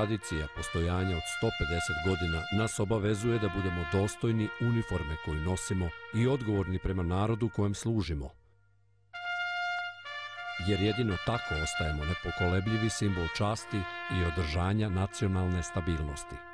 tradicija postojanja od 150 godina nas obavezuje da budemo dostojni uniforme koju nosimo i odgovorni prema narodu kojem služimo. Jer jedino tako ostajemo nepokolebljivi simbol časti i održanja nacionalne stabilnosti.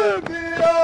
to